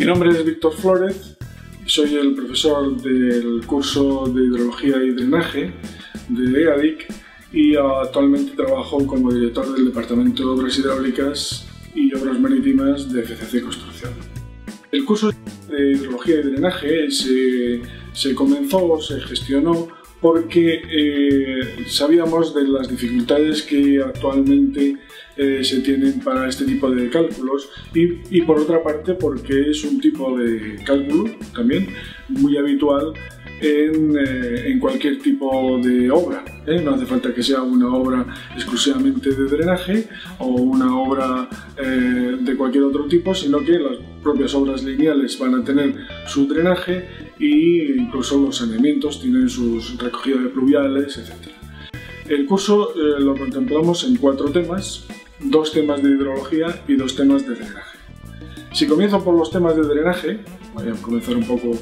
Mi nombre es Víctor Flórez, soy el profesor del curso de Hidrología y Drenaje de EADIC y actualmente trabajo como director del Departamento de Obras Hidráulicas y Obras Marítimas de FCC Construcción. El curso de Hidrología y Drenaje se, se comenzó, se gestionó porque eh, sabíamos de las dificultades que actualmente eh, se tienen para este tipo de cálculos y, por otra parte porque es un tipo de cálculo también muy habitual en, eh, cualquier tipo de obra. No hace falta que sea una obra exclusivamente de drenaje o una obra de cualquier otro tipo, sino que las propias obras lineales van a tener su drenaje incluso los saneamientos tienen sus recogidas de pluviales, etc. El curso lo contemplamos en cuatro temas, dos temas de hidrología y dos temas de drenaje. Si comienzo por los temas de drenaje, voy a comenzar un poco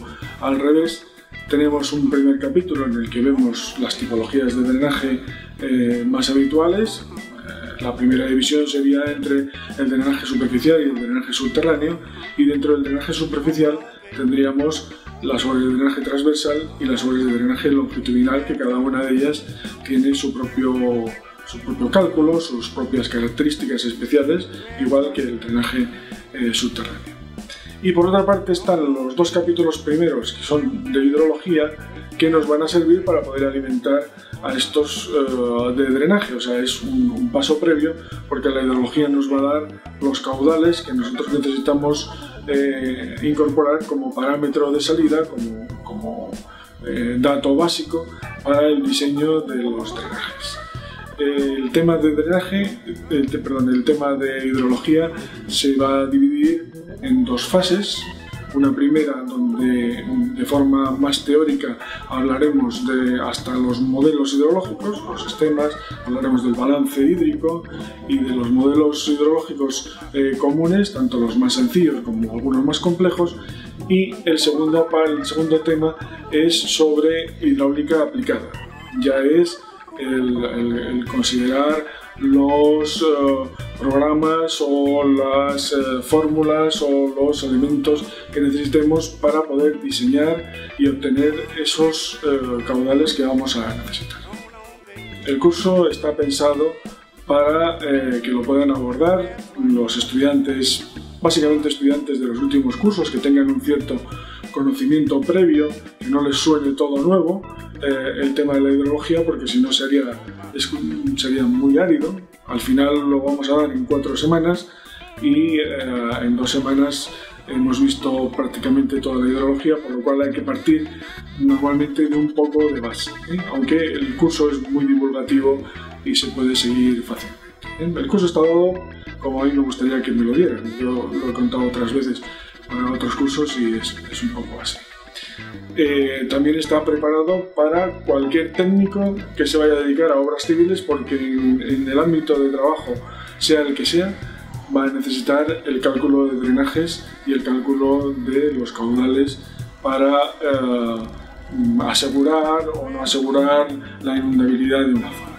al revés, tenemos un primer capítulo en el que vemos las tipologías de drenaje eh, más habituales. Eh, la primera división sería entre el drenaje superficial y el drenaje subterráneo y dentro del drenaje superficial tendríamos las obras de drenaje transversal y las obras de drenaje longitudinal que cada una de ellas tiene su propio, su propio cálculo, sus propias características especiales, igual que el drenaje eh, subterráneo. Y por otra parte están los dos capítulos primeros, que son de hidrología, que nos van a servir para poder alimentar a estos uh, de drenaje. O sea, es un, un, paso previo, porque la hidrología nos va a dar los caudales que nosotros necesitamos incorporar como parámetro de salida, como, como eh, dato básico para el diseño de los drenajes el tema de drenaje, el, perdón, el tema de hidrología se va a dividir en dos fases. Una primera donde de forma más teórica hablaremos de hasta los modelos hidrológicos, los sistemas, hablaremos del balance hídrico y de los modelos hidrológicos eh, comunes, tanto los más sencillos como algunos más complejos. Y el segundo, el segundo tema es sobre hidráulica aplicada. Ya es el, el, el considerar los uh, programas o las uh, fórmulas o los elementos que necesitemos para poder diseñar y obtener esos uh, caudales que vamos a necesitar. El curso está pensado para que lo puedan abordar los estudiantes, básicamente estudiantes de los últimos cursos que tengan un cierto conocimiento previo, que no les suene todo nuevo, eh, el tema de la hidrología, porque si no sería, sería muy árido. Al final lo vamos a dar en cuatro semanas y eh, en dos semanas hemos visto prácticamente toda la hidrología, por lo cual hay que partir normalmente de un poco de base, ¿eh? aunque el curso es muy divulgativo y se puede seguir fácilmente. El curso está dado como a mí me gustaría que me lo dieran, yo lo he contado otras veces para otros cursos y es, es un poco así. Eh, también está preparado para cualquier técnico que se vaya a dedicar a obras civiles porque en, el ámbito de trabajo, sea el que sea, va a necesitar el cálculo de drenajes y el cálculo de los caudales para eh, asegurar o no asegurar la inundabilidad de una zona.